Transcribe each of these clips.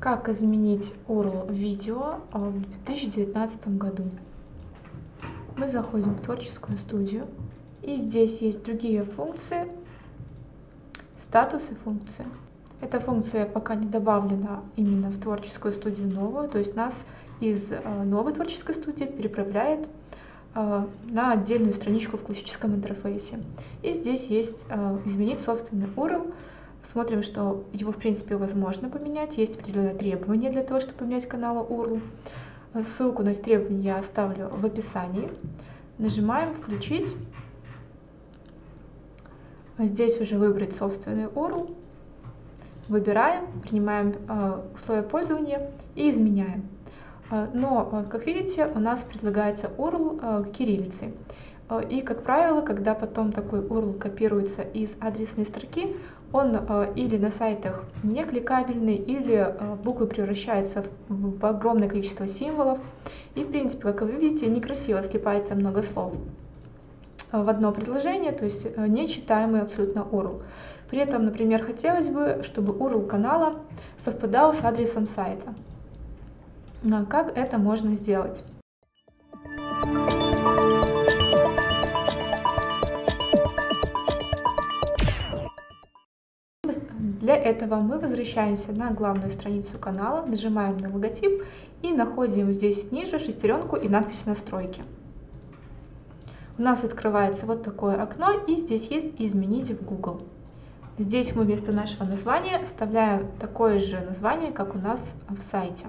Как изменить URL видео а, в 2019 году? Мы заходим в творческую студию. И здесь есть другие функции, статусы функции. Эта функция пока не добавлена именно в творческую студию новую, то есть нас из а, новой творческой студии переправляет а, на отдельную страничку в классическом интерфейсе. И здесь есть изменить собственный URL, Смотрим, что его в принципе возможно поменять. Есть определенные требования для того, чтобы поменять канал URL. Ссылку на эти требования я оставлю в описании. Нажимаем «Включить». Здесь уже выбрать собственный URL. Выбираем, принимаем э, условия пользования и изменяем. Э, но, э, как видите, у нас предлагается URL кириллицей. И, как правило, когда потом такой URL копируется из адресной строки, он э, или на сайтах не кликабельный, или э, буквы превращаются в, огромное количество символов. И, в принципе, как вы видите, некрасиво слипается много слов в одно предложение, то есть э, нечитаемый абсолютно URL. При этом, например, хотелось бы, чтобы URL канала совпадал с адресом сайта. Как это можно сделать? Этого мы возвращаемся на главную страницу канала, нажимаем на логотип и находим здесь ниже шестеренку и надпись «Настройки». У нас открывается вот такое окно и здесь есть «Изменить в Google». Здесь мы вместо нашего названия вставляем такое же название, как у нас в сайте.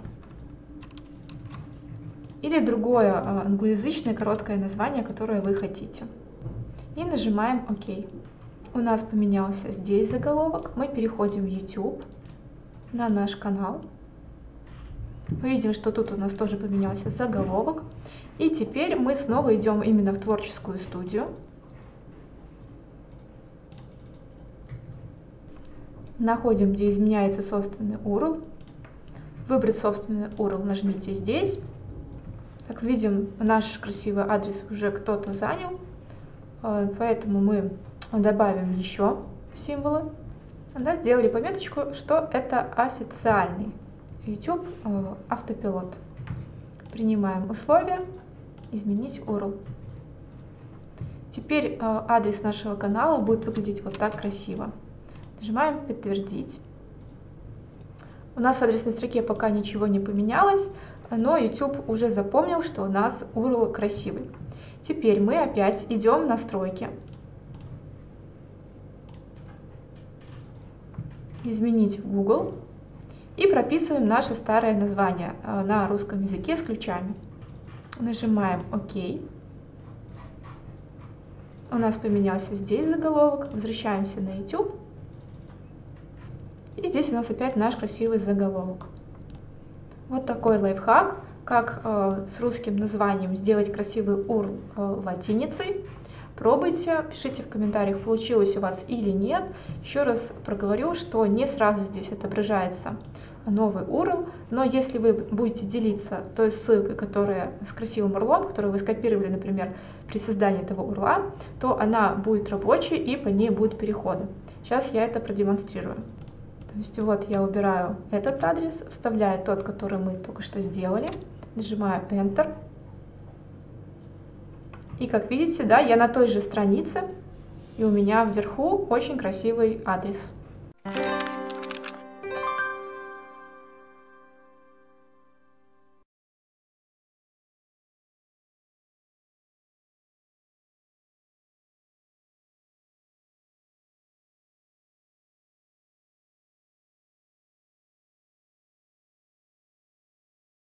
Или другое а, англоязычное короткое название, которое вы хотите. И нажимаем «Ок» у нас поменялся здесь заголовок. Мы переходим в YouTube на наш канал. Мы видим, что тут у нас тоже поменялся заголовок. И теперь мы снова идем именно в творческую студию. Находим, где изменяется собственный URL. Выбрать собственный URL нажмите здесь. Так, видим, наш красивый адрес уже кто-то занял. Э, поэтому мы добавим еще символы. Да, сделали пометочку, что это официальный YouTube э, автопилот. Принимаем условия, изменить URL. Теперь э, адрес нашего канала будет выглядеть вот так красиво. Нажимаем «Подтвердить». У нас в адресной строке пока ничего не поменялось, но YouTube уже запомнил, что у нас URL красивый. Теперь мы опять идем в настройки. Изменить Google и прописываем наше старое название э, на русском языке с ключами. Нажимаем ОК. У нас поменялся здесь заголовок. Возвращаемся на YouTube. И здесь у нас опять наш красивый заголовок. Вот такой лайфхак, как э, с русским названием сделать красивый URL э, латиницей. Пробуйте, пишите в комментариях, получилось у вас или нет. Еще раз проговорю, что не сразу здесь отображается новый URL, но если вы будете делиться той ссылкой, которая с красивым URL, которую вы скопировали, например, при создании этого URL, то она будет рабочей и по ней будут переходы. Сейчас я это продемонстрирую. То есть вот я убираю этот адрес, вставляю тот, который мы только что сделали, нажимаю Enter, и как видите, да, я на той же странице, и у меня вверху очень красивый адрес. Thank you.